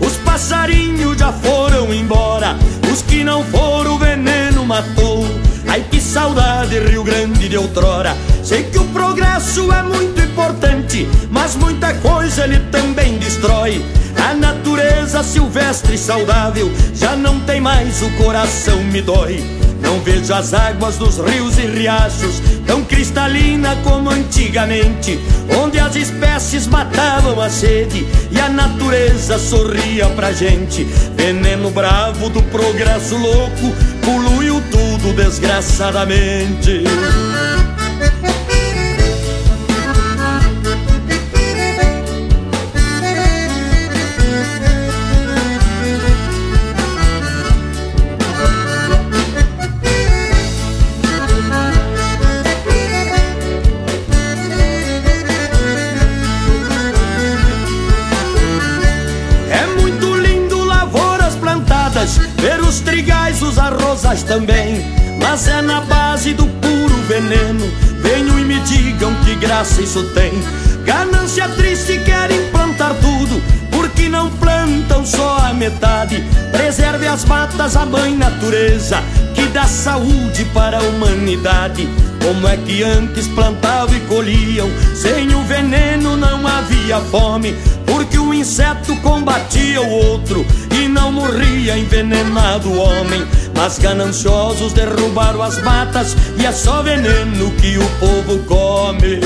os passarinhos já foram embora. Os que não foram, o veneno matou. Ai que saudade, Rio Grande de outrora. Sei que o progresso é muito importante, mas muita coisa ele também destrói. A natureza silvestre e saudável já não tem mais, o coração me dói. Não vejo as águas dos rios e riachos tão cristalina como antigamente, onde as espécies matavam a sede e a natureza sorria pra gente. Veneno bravo do progresso louco poluiu tudo desgraçadamente. Ver os trigais, os arrozais também. Mas é na base do puro veneno. Venham e me digam que graça isso tem. Ganância triste querem plantar tudo. Porque não plantam só a metade. Preserve as matas, a mãe natureza Que dá saúde para a humanidade. Como é que antes plantavam e colhiam? Sem o veneno não havia fome Porque o inseto combatia o outro E não morria envenenado o homem. Mas gananciosos derrubaram as matas E é só veneno que o povo come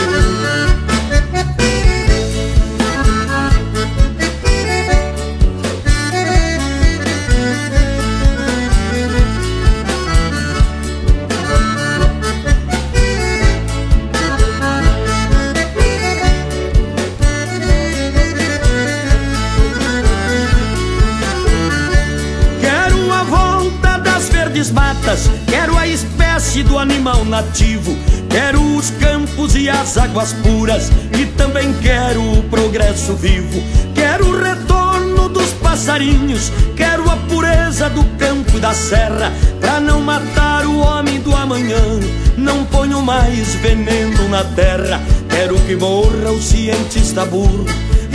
do animal nativo, quero os campos e as águas puras, e também quero o progresso vivo, quero o retorno dos passarinhos, quero a pureza do campo e da serra, pra não matar o homem do amanhã, não ponho mais veneno na terra, quero que morra o cientista burro,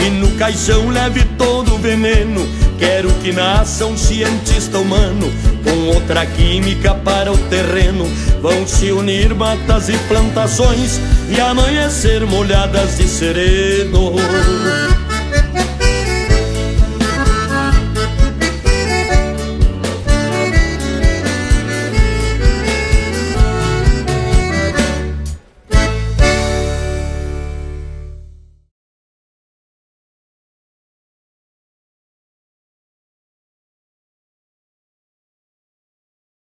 e no caixão leve todo o veneno, quero que nasça um cientista humano com outra química para o terreno. Vão se unir matas e plantações e amanhecer molhadas de sereno.